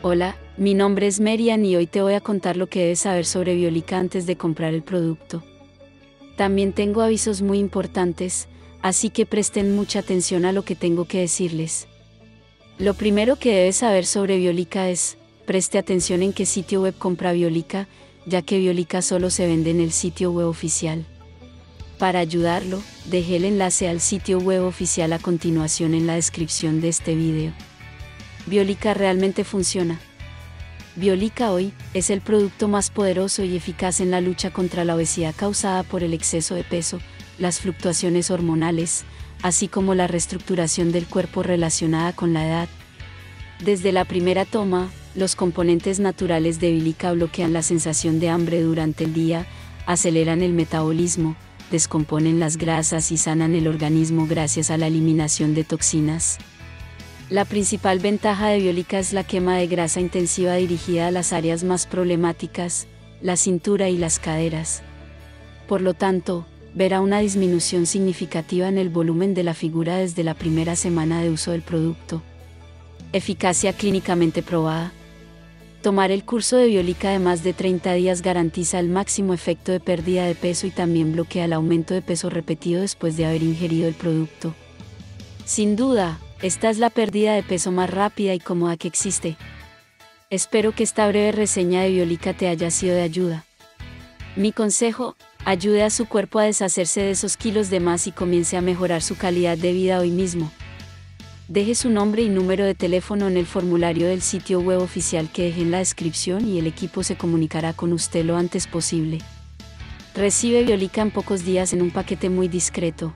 Hola, mi nombre es Merian y hoy te voy a contar lo que debes saber sobre Biolica antes de comprar el producto. También tengo avisos muy importantes, así que presten mucha atención a lo que tengo que decirles. Lo primero que debes saber sobre Biolica es, preste atención en qué sitio web compra Biolica, ya que Biolica solo se vende en el sitio web oficial. Para ayudarlo, dejé el enlace al sitio web oficial a continuación en la descripción de este video. Biolica realmente funciona. Biolica hoy es el producto más poderoso y eficaz en la lucha contra la obesidad causada por el exceso de peso, las fluctuaciones hormonales, así como la reestructuración del cuerpo relacionada con la edad. Desde la primera toma, los componentes naturales de Biolica bloquean la sensación de hambre durante el día, aceleran el metabolismo, descomponen las grasas y sanan el organismo gracias a la eliminación de toxinas. La principal ventaja de Biolica es la quema de grasa intensiva dirigida a las áreas más problemáticas, la cintura y las caderas. Por lo tanto, verá una disminución significativa en el volumen de la figura desde la primera semana de uso del producto. Eficacia clínicamente probada. Tomar el curso de biolica de más de 30 días garantiza el máximo efecto de pérdida de peso y también bloquea el aumento de peso repetido después de haber ingerido el producto. Sin duda, esta es la pérdida de peso más rápida y cómoda que existe. Espero que esta breve reseña de biolica te haya sido de ayuda. Mi consejo, ayude a su cuerpo a deshacerse de esos kilos de más y comience a mejorar su calidad de vida hoy mismo deje su nombre y número de teléfono en el formulario del sitio web oficial que deje en la descripción y el equipo se comunicará con usted lo antes posible. Recibe Biolica en pocos días en un paquete muy discreto,